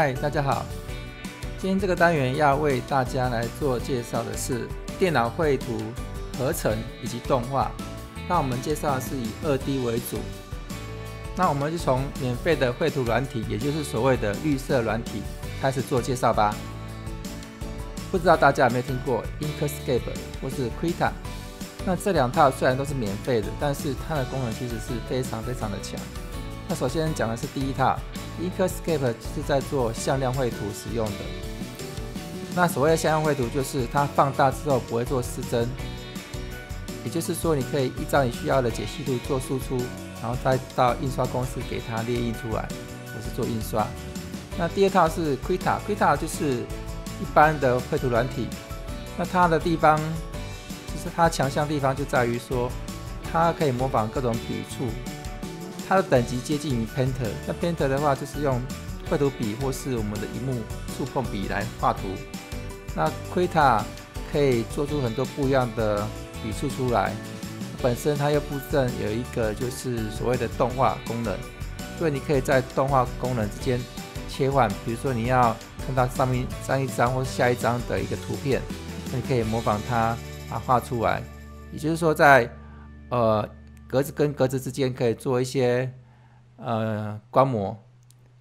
嗨，大家好。今天这个单元要为大家来做介绍的是电脑绘图、合成以及动画。那我们介绍的是以二 D 为主。那我们就从免费的绘图软体，也就是所谓的绿色软体开始做介绍吧。不知道大家有没有听过 Inkscape 或是 Krita？那这两套虽然都是免费的，但是它的功能其实是非常非常的强。那首先讲的是第一套。EcoScape 是在做向量绘图使用的。那所谓的向量绘图，就是它放大之后不会做失真，也就是说，你可以依照你需要的解析度做输出，然后再到印刷公司给它列印出来，或是做印刷。那第二套是 Quita，Quita 就是一般的绘图软体。那它的地方，就是它强项地方就在于说，它可以模仿各种笔触。它的等级接近于 Painter，那 Painter 的话就是用绘图笔或是我们的荧幕触碰笔来画图。那 Quita 可以做出很多不一样的笔触出来，本身它又附赠有一个就是所谓的动画功能，所以你可以在动画功能之间切换。比如说你要看到上面上一张或下一张的一个图片，那你可以模仿它把它画出来。也就是说在呃。格子跟格子之间可以做一些呃观摩，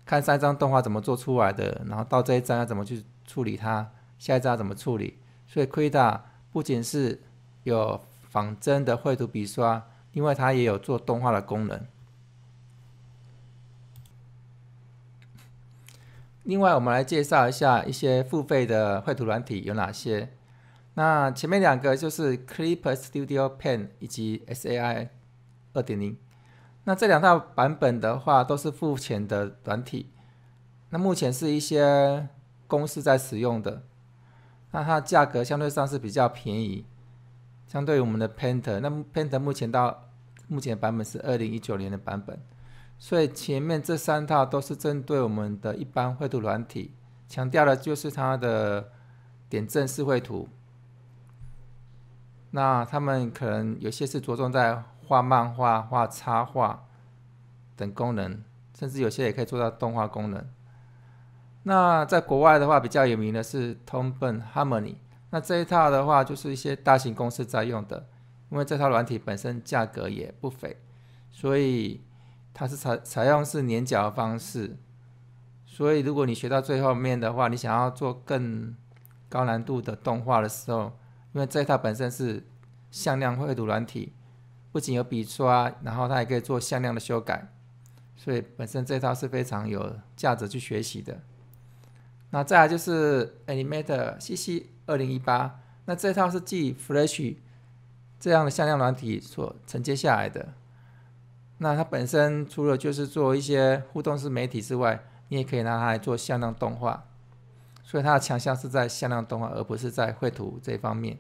看上一张动画怎么做出来的，然后到这一张要怎么去处理它，下一张要怎么处理。所以 Krita 不仅是有仿真的绘图笔刷，另外它也有做动画的功能。另外，我们来介绍一下一些付费的绘图软体有哪些。那前面两个就是 Clipper Studio Pen 以及 SAI。二点零，那这两套版本的话都是付钱的软体，那目前是一些公司在使用的，那它价格相对上是比较便宜，相对于我们的 Painter，那 Painter 目前到目前版本是二零一九年的版本，所以前面这三套都是针对我们的一般绘图软体，强调的就是它的点阵式绘图，那他们可能有些是着重在。画漫画、画插画等功能，甚至有些也可以做到动画功能。那在国外的话，比较有名的是 Tone Harmony。那这一套的话，就是一些大型公司在用的，因为这套软体本身价格也不菲，所以它是采采用是年缴的方式。所以如果你学到最后面的话，你想要做更高难度的动画的时候，因为这一套本身是向量绘图软体。不仅有笔刷，然后它还可以做向量的修改，所以本身这套是非常有价值去学习的。那再来就是 Animator CC 二零一八，那这套是继 Flash 这样的向量软体所承接下来的。那它本身除了就是做一些互动式媒体之外，你也可以拿它来做向量动画，所以它的强项是在向量动画，而不是在绘图这方面。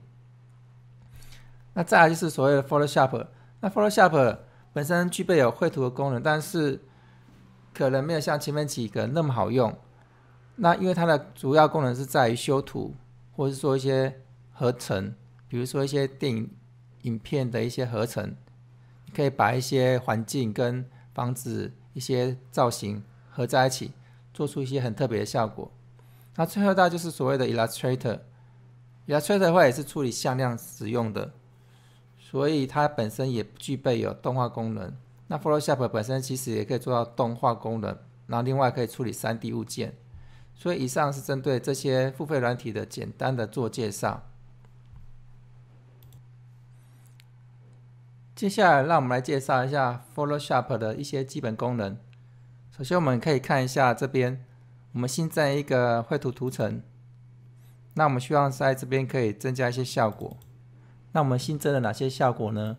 那再来就是所谓的 Photoshop。那 Photoshop 本身具备有绘图的功能，但是可能没有像前面几个那么好用。那因为它的主要功能是在于修图，或者是说一些合成，比如说一些电影影片的一些合成，可以把一些环境跟房子一些造型合在一起，做出一些很特别的效果。那最后到就是所谓的 Illustrator，Illustrator 的话也是处理向量使用的。所以它本身也具备有动画功能。那 Photoshop 本身其实也可以做到动画功能，然后另外可以处理 3D 物件。所以以上是针对这些付费软体的简单的做介绍。接下来让我们来介绍一下 Photoshop 的一些基本功能。首先我们可以看一下这边，我们新增一个绘图图层。那我们希望在这边可以增加一些效果。那我们新增了哪些效果呢？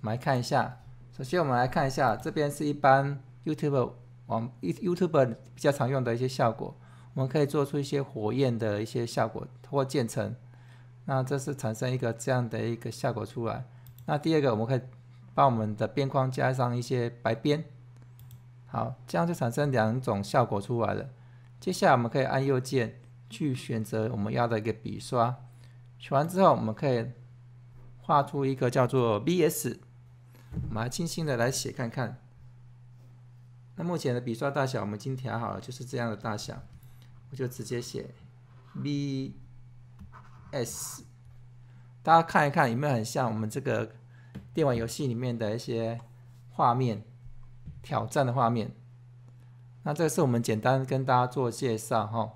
我们来看一下。首先，我们来看一下这边是一般 YouTube 网 YouTube 比较常用的一些效果。我们可以做出一些火焰的一些效果或渐层。那这是产生一个这样的一个效果出来。那第二个，我们可以把我们的边框加上一些白边。好，这样就产生两种效果出来了。接下来，我们可以按右键去选择我们要的一个笔刷。选完之后，我们可以。画出一个叫做 VS，我们来轻轻的来写看看。那目前的笔刷大小我们已经调好了，就是这样的大小。我就直接写 V S，大家看一看有没有很像我们这个电玩游戏里面的一些画面，挑战的画面。那这个是我们简单跟大家做介绍哈。